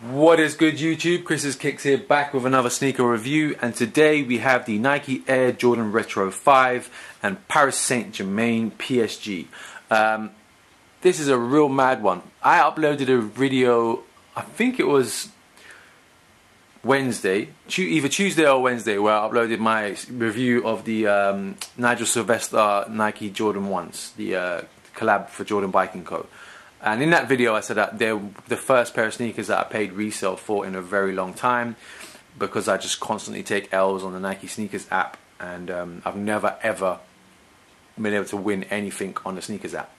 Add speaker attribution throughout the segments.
Speaker 1: What is good YouTube? Chris's Kicks here back with another sneaker review and today we have the Nike Air Jordan Retro 5 and Paris Saint-Germain PSG. Um, this is a real mad one. I uploaded a video, I think it was Wednesday, either Tuesday or Wednesday where I uploaded my review of the um, Nigel Sylvester Nike Jordan 1s, the uh, collab for Jordan Biking Co. And in that video, I said that they're the first pair of sneakers that I paid resale for in a very long time because I just constantly take L's on the Nike Sneakers app and um, I've never ever been able to win anything on the sneakers app.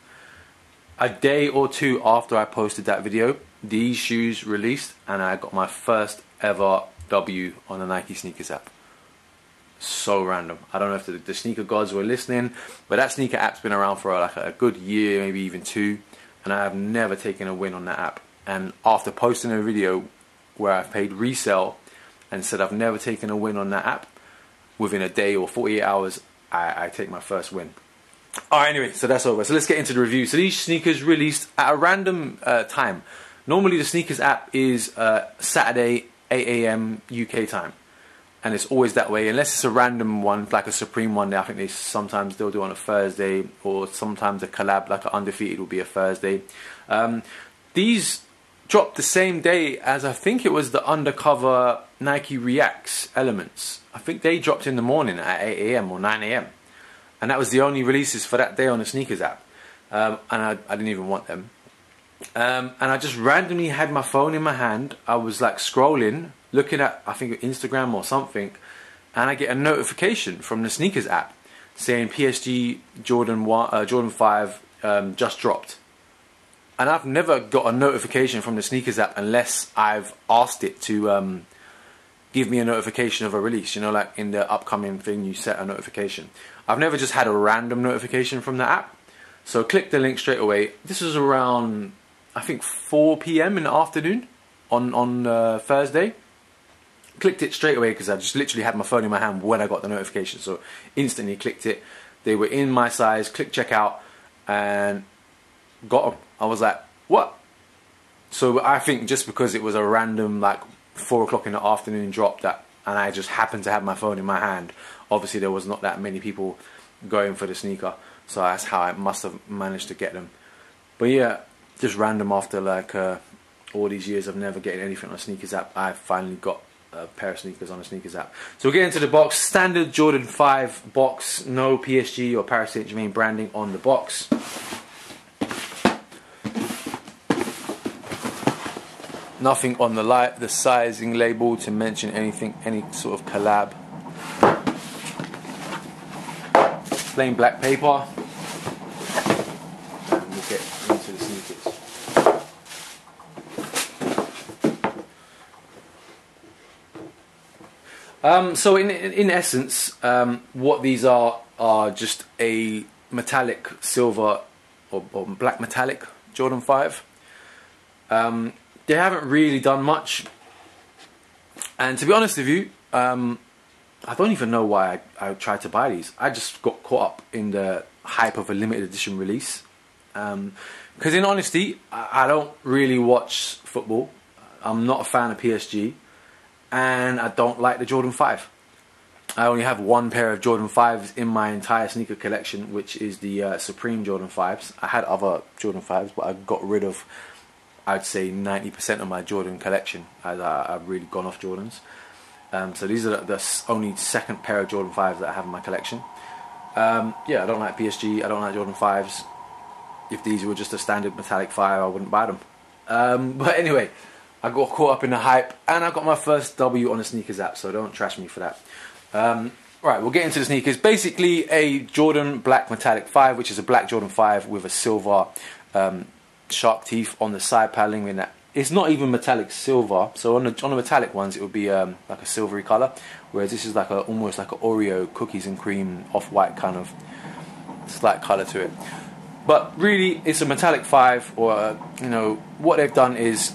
Speaker 1: A day or two after I posted that video, these shoes released and I got my first ever W on the Nike Sneakers app. So random. I don't know if the, the sneaker gods were listening, but that sneaker app's been around for like a good year, maybe even two and I have never taken a win on that app. And after posting a video where I've paid resale and said I've never taken a win on that app, within a day or 48 hours, I, I take my first win. Alright, anyway, so that's over. So let's get into the review. So these sneakers released at a random uh, time. Normally the sneakers app is uh, Saturday 8 a.m. UK time and it's always that way unless it's a random one like a supreme one i think they sometimes they'll do on a thursday or sometimes a collab like an undefeated will be a thursday. Um, these dropped the same day as i think it was the undercover nike reacts elements. I think they dropped in the morning at 8 a.m or 9 a.m and that was the only releases for that day on the sneakers app. Um, and I, I, didn't even want them. Um, and i just randomly had my phone in my hand. I was like scrolling looking at I think Instagram or something, and I get a notification from the sneakers app saying PSG Jordan one, uh, Jordan Five um, just dropped. And I've never got a notification from the sneakers app unless I've asked it to um, give me a notification of a release. You know, like in the upcoming thing, you set a notification. I've never just had a random notification from the app. So click the link straight away. This was around, I think, 4 p.m. in the afternoon on on uh, Thursday clicked it straight away because I just literally had my phone in my hand when I got the notification. So instantly clicked it. They were in my size. Click checkout and got them. I was like, what? So I think just because it was a random like four o'clock in the afternoon drop that, and I just happened to have my phone in my hand. Obviously, there was not that many people going for the sneaker, so that's how I must have managed to get them. But yeah, just random after like uh, all these years of never getting anything on sneakers app, I finally got a pair of sneakers on a sneakers app. So we'll get into the box. Standard Jordan 5 box, no PSG or Paris Saint Germain branding on the box. Nothing on the light, the sizing label to mention anything, any sort of collab. Plain black paper. Um, so in in essence, um, what these are are just a metallic silver or, or black metallic Jordan Five. Um, they haven't really done much, and to be honest with you, um, I don't even know why I, I, tried to buy these. I just got caught up in the hype of a limited edition release. Because um, in honesty, I, I don't really watch football. I'm not a fan of PSG and I don't like the Jordan 5. I only have one pair of Jordan 5s in my entire sneaker collection, which is the uh, Supreme Jordan 5s. I had other Jordan 5s, but I got rid of, I'd say, 90% of my Jordan collection as I, have really gone off Jordans. Um, so these are the, the, only second pair of Jordan 5s that I have in my collection. Um, yeah, I don't like PSG, I don't like Jordan 5s. If these were just a standard metallic 5, I wouldn't buy them. Um, but anyway, I got caught up in the hype, and I got my first W on the sneakers app, so don't trash me for that. Um, right, we'll get into the sneakers. Basically, a Jordan Black Metallic 5, which is a black Jordan 5 with a silver um, shark teeth on the side paddling in that. It's not even metallic silver, so on the on the metallic ones it would be um, like a silvery color, whereas this is like a almost like an Oreo cookies and cream off white kind of slight color to it. But really, it's a metallic five, or uh, you know what they've done is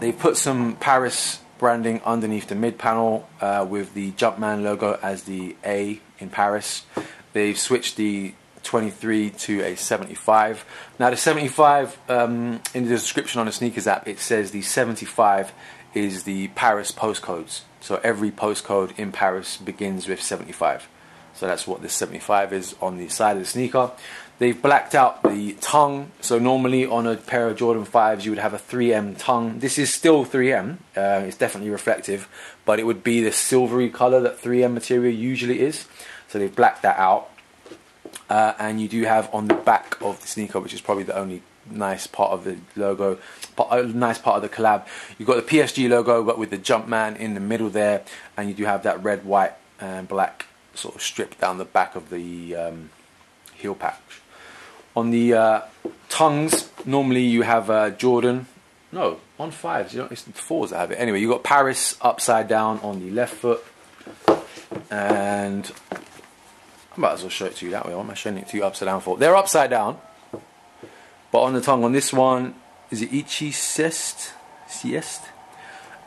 Speaker 1: They've put some Paris branding underneath the mid panel uh, with the Jumpman logo as the A in Paris. They've switched the 23 to a 75. Now the 75 um, in the description on the sneakers app it says the 75 is the Paris postcodes. So every postcode in Paris begins with 75. So that's what this 75 is on the side of the sneaker. They've blacked out the tongue. So normally on a pair of Jordan 5s you would have a 3M tongue. This is still 3M. Uh, it's definitely reflective. But it would be the silvery color that 3M material usually is. So they've blacked that out. Uh, and you do have on the back of the sneaker, which is probably the only nice part of the logo, but a nice part of the collab. You've got the PSG logo, but with the Jumpman in the middle there, and you do have that red, white, and black sort of strip down the back of the um, heel patch. On the uh, tongues, normally you have uh, Jordan. No, on fives, you know, it's fours that have it. Anyway, you've got Paris upside down on the left foot, and I might as well show it to you that way. Why am I showing it to you upside down for? They're upside down, but on the tongue on this one, is it Ichi Siest? Siest?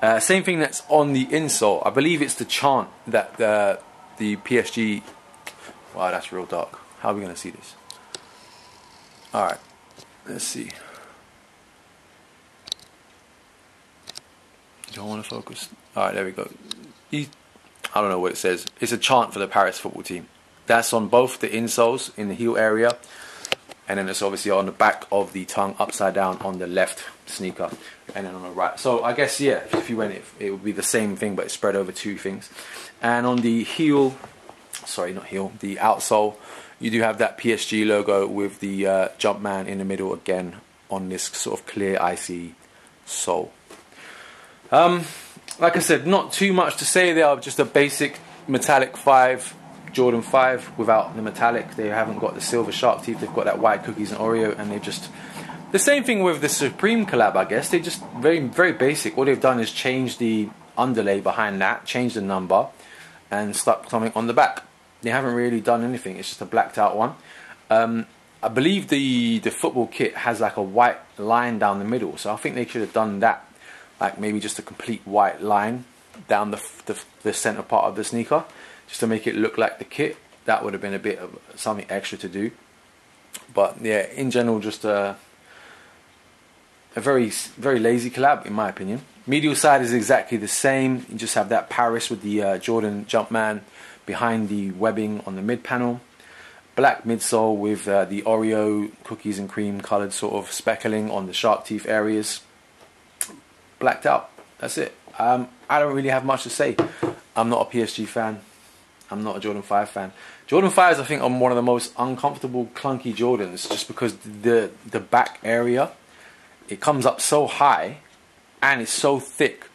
Speaker 1: Uh, same thing that's on the insole. I believe it's the chant that the, the PSG. Wow, that's real dark. How are we going to see this? Alright, let's see. Don't want to focus. Alright, there we go. I don't know what it says. It's a chant for the Paris football team. That's on both the insoles in the heel area and then it's obviously on the back of the tongue upside down on the left sneaker. And then on the right. So I guess yeah if you went it, it would be the same thing but it's spread over two things. And on the heel sorry not heel the outsole you do have that PSG logo with the uh, Jumpman in the middle again on this sort of clear icy sole. Um, like I said not too much to say they are just a basic metallic 5 Jordan 5 without the metallic. They haven't got the silver shark teeth. They've got that white cookies and Oreo, and they've just the same thing with the Supreme collab. I guess they just very very basic. All they've done is change the underlay behind that, change the number, and stuck something on the back. They haven't really done anything. It's just a blacked out one. Um, I believe the the football kit has like a white line down the middle, so I think they should have done that, like maybe just a complete white line down the the, the center part of the sneaker just to make it look like the kit. That would have been a bit of something extra to do. But yeah, in general, just a, a very very lazy collab in my opinion. Medial side is exactly the same. You just have that Paris with the uh, Jordan Jumpman behind the webbing on the mid panel. Black midsole with uh, the Oreo cookies and cream colored sort of speckling on the shark teeth areas. Blacked out. That's it. Um, I don't really have much to say. I'm not a PSG fan. I'm not a Jordan 5 fan. Jordan 5s, I think, are one of the most uncomfortable, clunky Jordans just because the the back area it comes up so high and it's so thick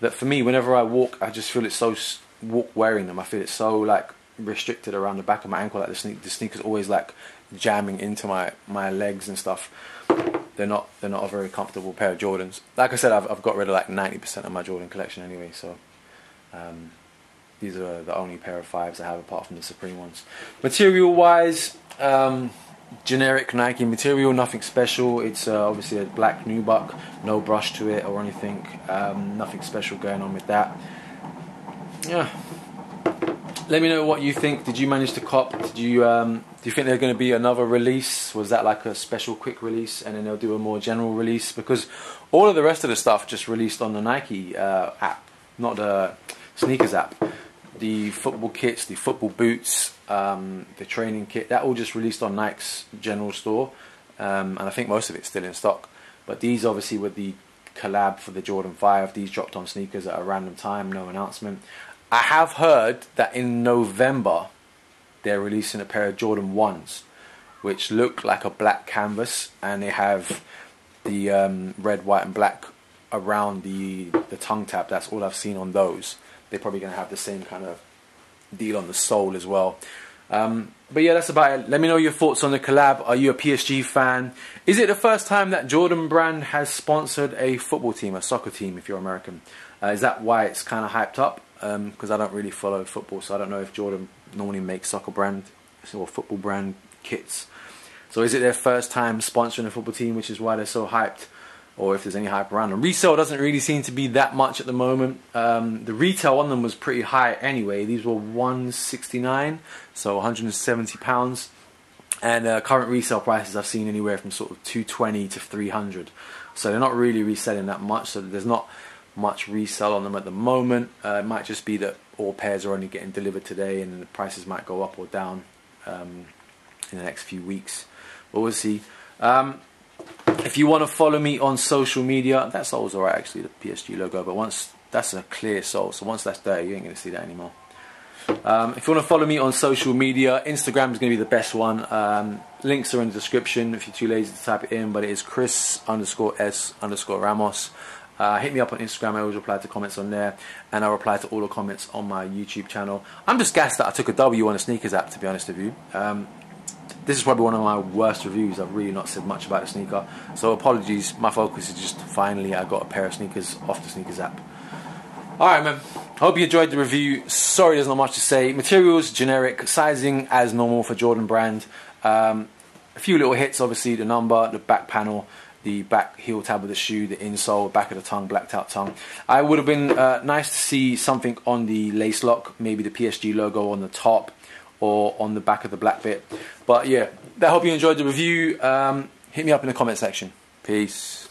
Speaker 1: that for me, whenever I walk, I just feel it so walk wearing them. I feel it so like restricted around the back of my ankle. Like the, sneak, the sneakers always like jamming into my my legs and stuff. They're not they're not a very comfortable pair of Jordans. Like I said, I've I've got rid of like 90% of my Jordan collection anyway. So. Um, these are the only pair of fives I have apart from the Supreme ones. Material wise, um, generic Nike material, nothing special. It's uh, obviously a black nubuck, no brush to it or anything. Um, nothing special going on with that. Yeah. Let me know what you think. Did you manage to cop? Did you um, do you think there's going to be another release? Was that like a special quick release, and then they'll do a more general release? Because all of the rest of the stuff just released on the Nike uh, app, not the sneakers app the football kits, the football boots, um, the training kit, that all just released on Nike's general store, um, and I think most of it's still in stock. But these obviously were the collab for the Jordan 5. These dropped on sneakers at a random time, no announcement. I have heard that in November they're releasing a pair of Jordan 1s, which look like a black canvas, and they have the um, red, white, and black around the the tongue tab. That's all I've seen on those they're probably going to have the same kind of deal on the sole as well. Um, but yeah, that's about it. Let me know your thoughts on the collab. Are you a PSG fan? Is it the first time that Jordan Brand has sponsored a football team, a soccer team, if you're American? Uh, is that why it's kind of hyped up? Because um, I don't really follow football, so I don't know if Jordan normally makes soccer brand or football brand kits. So is it their first time sponsoring a football team, which is why they're so hyped? Or if there's any hype around them. Resale doesn't really seem to be that much at the moment. Um, the retail on them was pretty high anyway. These were 169, so 170 pounds. and uh, current resale prices I've seen anywhere from sort of 220 to 300. So they're not really reselling that much. So there's not much resale on them at the moment. Uh, it might just be that all pairs are only getting delivered today, and the prices might go up or down um, in the next few weeks. But we'll see. Um, if you want to follow me on social media, that sole's alright actually, the PSG logo. But once that's a clear soul, so once that's there, you ain't gonna see that anymore. Um, if you want to follow me on social media, Instagram is going to be the best one. Um, links are in the description if you're too lazy to type it in, but it is Chris underscore S underscore Ramos. Uh, hit me up on Instagram. I always reply to comments on there, and I reply to all the comments on my YouTube channel. I'm just gassed that I took a W on a sneakers app, to be honest with you. Um, this is probably one of my worst reviews. I've really not said much about the sneaker, so apologies. My focus is just finally I got a pair of sneakers off the sneakers app. All right, man. Hope you enjoyed the review. Sorry, there's not much to say. Materials generic, sizing as normal for Jordan Brand. Um, a few little hits, obviously the number, the back panel the back heel tab of the shoe, the insole, back of the tongue, blacked out tongue. I would have been uh, nice to see something on the lace lock, maybe the PSG logo on the top or on the back of the black bit. But yeah, I hope you enjoyed the review. Um, hit me up in the comment section. Peace.